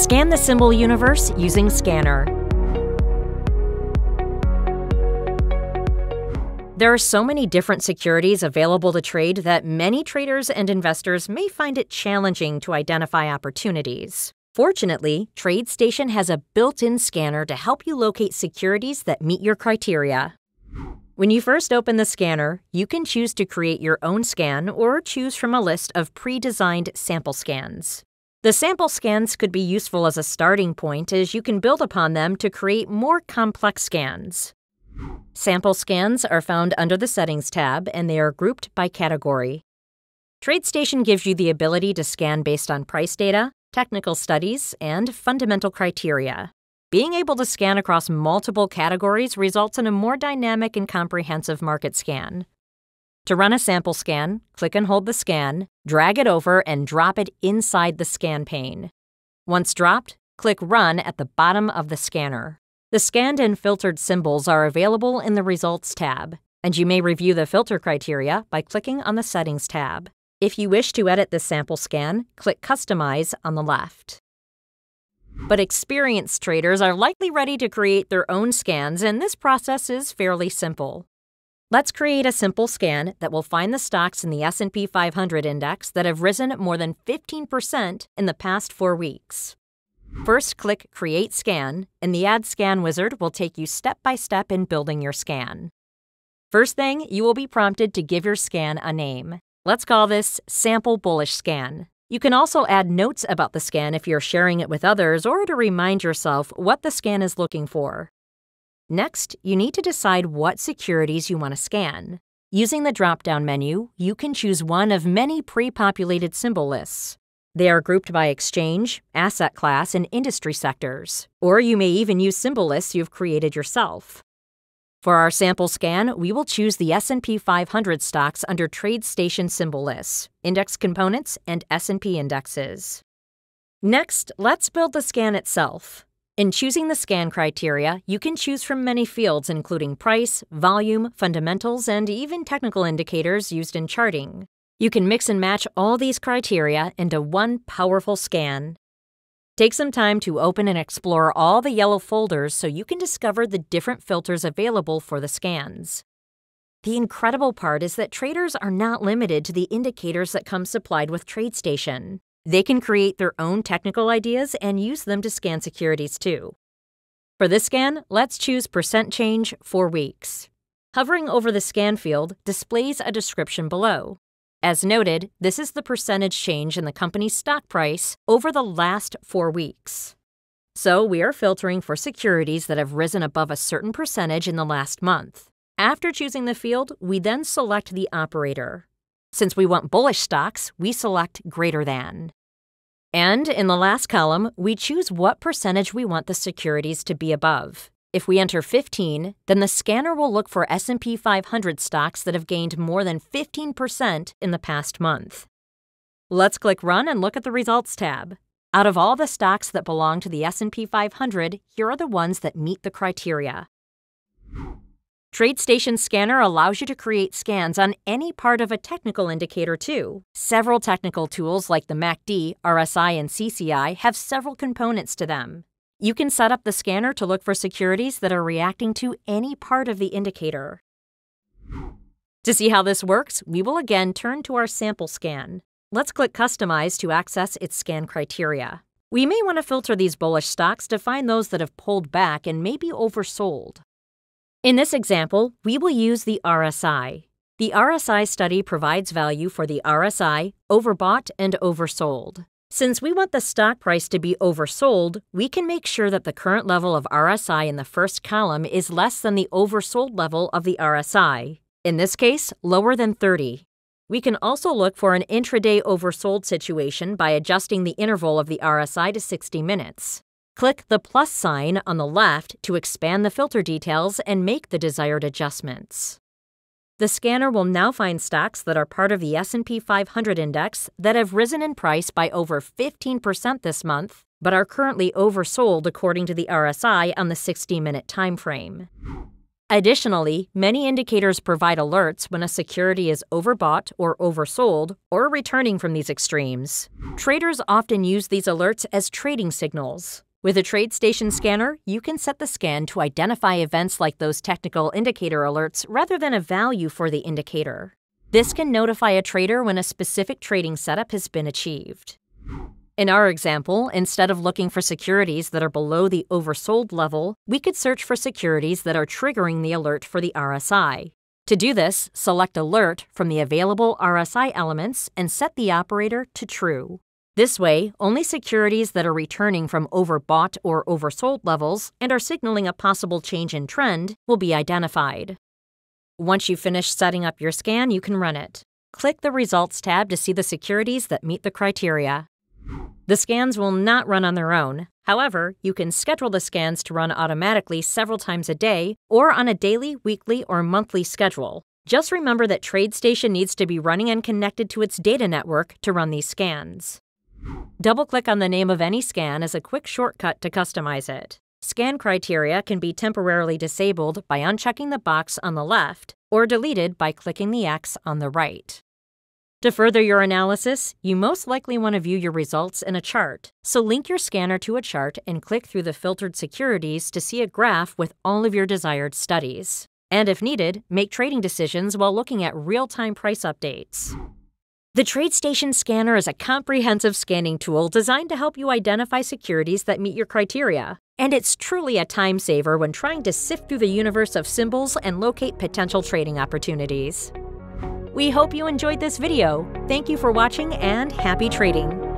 Scan the symbol universe using Scanner. There are so many different securities available to trade that many traders and investors may find it challenging to identify opportunities. Fortunately, TradeStation has a built in scanner to help you locate securities that meet your criteria. When you first open the scanner, you can choose to create your own scan or choose from a list of pre designed sample scans. The sample scans could be useful as a starting point as you can build upon them to create more complex scans. Sample scans are found under the Settings tab and they are grouped by category. TradeStation gives you the ability to scan based on price data, technical studies, and fundamental criteria. Being able to scan across multiple categories results in a more dynamic and comprehensive market scan. To run a sample scan, click and hold the scan, drag it over, and drop it inside the scan pane. Once dropped, click Run at the bottom of the scanner. The scanned and filtered symbols are available in the Results tab, and you may review the filter criteria by clicking on the Settings tab. If you wish to edit the sample scan, click Customize on the left. But experienced traders are likely ready to create their own scans, and this process is fairly simple. Let's create a simple scan that will find the stocks in the S&P 500 index that have risen more than 15% in the past 4 weeks. First, click Create Scan, and the Add Scan wizard will take you step by step in building your scan. First thing, you will be prompted to give your scan a name. Let's call this Sample Bullish Scan. You can also add notes about the scan if you're sharing it with others or to remind yourself what the scan is looking for. Next, you need to decide what securities you want to scan. Using the drop down menu, you can choose one of many pre populated symbol lists. They are grouped by exchange, asset class, and industry sectors, or you may even use symbol lists you've created yourself. For our sample scan, we will choose the S&P 500 stocks under TradeStation symbol lists, index components, and S&P indexes. Next, let's build the scan itself. In choosing the scan criteria, you can choose from many fields including price, volume, fundamentals, and even technical indicators used in charting. You can mix and match all these criteria into one powerful scan. Take some time to open and explore all the yellow folders so you can discover the different filters available for the scans. The incredible part is that traders are not limited to the indicators that come supplied with TradeStation. They can create their own technical ideas and use them to scan securities too. For this scan, let's choose percent change for weeks. Hovering over the scan field displays a description below. As noted, this is the percentage change in the company's stock price over the last four weeks. So we are filtering for securities that have risen above a certain percentage in the last month. After choosing the field, we then select the operator. Since we want bullish stocks, we select greater than. And in the last column, we choose what percentage we want the securities to be above. If we enter 15, then the scanner will look for S&P 500 stocks that have gained more than 15% in the past month. Let's click Run and look at the Results tab. Out of all the stocks that belong to the S&P 500, here are the ones that meet the criteria. TradeStation Scanner allows you to create scans on any part of a technical indicator too. Several technical tools like the MACD, RSI, and CCI have several components to them. You can set up the scanner to look for securities that are reacting to any part of the indicator. To see how this works, we will again turn to our sample scan. Let's click Customize to access its scan criteria. We may want to filter these bullish stocks to find those that have pulled back and may be oversold. In this example, we will use the RSI. The RSI study provides value for the RSI, overbought and oversold. Since we want the stock price to be oversold, we can make sure that the current level of RSI in the first column is less than the oversold level of the RSI, in this case, lower than 30. We can also look for an intraday oversold situation by adjusting the interval of the RSI to 60 minutes. Click the plus sign on the left to expand the filter details and make the desired adjustments. The scanner will now find stocks that are part of the S&P 500 index that have risen in price by over 15% this month, but are currently oversold according to the RSI on the 60-minute time frame. Additionally, many indicators provide alerts when a security is overbought or oversold or returning from these extremes. Traders often use these alerts as trading signals. With a TradeStation scanner, you can set the scan to identify events like those technical indicator alerts rather than a value for the indicator. This can notify a trader when a specific trading setup has been achieved. In our example, instead of looking for securities that are below the oversold level, we could search for securities that are triggering the alert for the RSI. To do this, select Alert from the available RSI elements and set the operator to True. This way, only securities that are returning from overbought or oversold levels and are signaling a possible change in trend will be identified. Once you've finished setting up your scan, you can run it. Click the Results tab to see the securities that meet the criteria. The scans will not run on their own. However, you can schedule the scans to run automatically several times a day or on a daily, weekly, or monthly schedule. Just remember that TradeStation needs to be running and connected to its data network to run these scans. Double-click on the name of any scan as a quick shortcut to customize it. Scan criteria can be temporarily disabled by unchecking the box on the left or deleted by clicking the X on the right. To further your analysis, you most likely want to view your results in a chart. So link your scanner to a chart and click through the filtered securities to see a graph with all of your desired studies. And if needed, make trading decisions while looking at real-time price updates. The TradeStation Scanner is a comprehensive scanning tool designed to help you identify securities that meet your criteria. And it's truly a time saver when trying to sift through the universe of symbols and locate potential trading opportunities. We hope you enjoyed this video. Thank you for watching and happy trading!